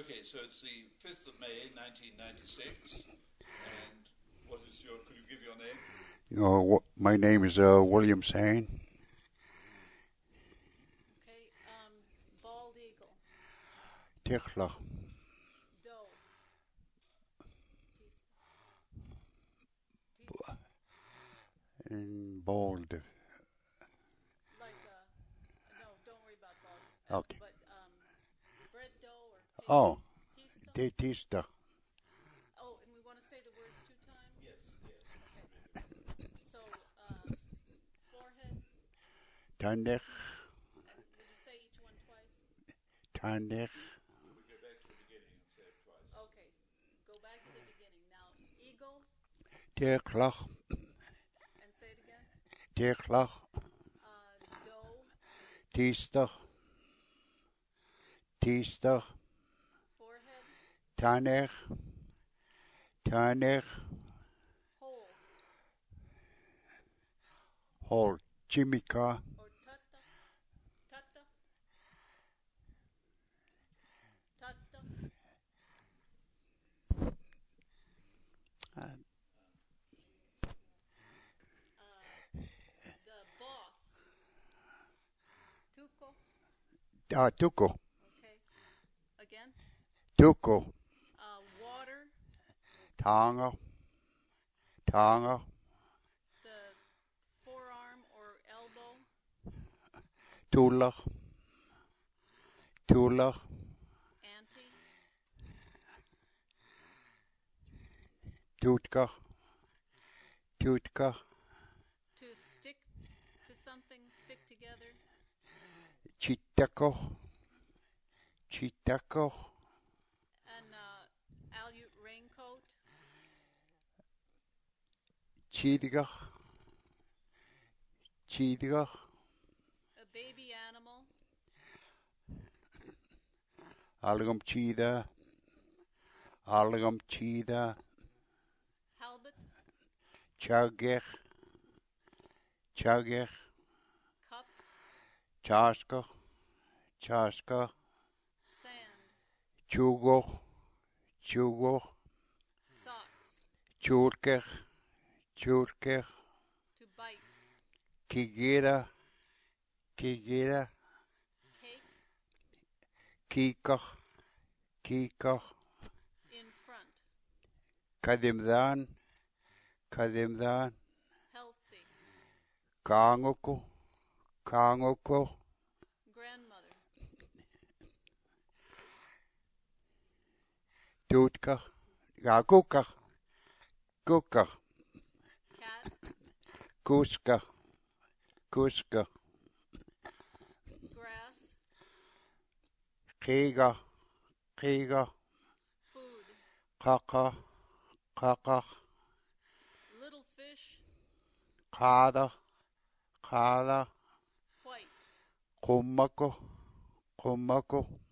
Okay, so it's the 5th of May 1996. And what is your, could you give your name? You know, wh- my name is uh, William Shane. Okay, um, bald eagle, Tichla. doe. And bald. Like, uh, no, don't worry about bald. Okay. Oh, tista? Detista. Oh, and we want to say the words two times? Yes, yes. Okay. So, uh, forehead, Tanech. and would you say each one twice? Tanech. We go back to the beginning and say it twice. Okay, go back to the beginning. Now, eagle, Tichla. and say it again. Tichla. Uh, doe, Tista. Tista. Tanech. Tanech. hole, Hol. Chimica. or tata, tata, tata, uh, the boss, tuco, Tuco. okay, again, Tuco. Tanga. Tanga. the forearm or elbow, Tula. Tula. ante, Tutka. Tutka. to stick to something, stick together, Chitaco. Chitaco. and uh, Aleut raincoat, Chidga. Chidga. a baby animal, Algam chida. Algam chida. halibut, Chagech. Chagech. cup, Chaska. Chaska. sand, Chugo. Chugo. socks, Churkech. Churkech. to bite, Kigera. Kigera. cake, Kikach. Kikach. in front, Kadimdan. Kadimdan. healthy, Kangoko. Kangoko. grandmother, Tutka. Ja. Kuska. Kuska. grass, Kiga. Kiga. food, Kaka. Kaka. little fish, Kada. Kada. white, Kummako. Kummako.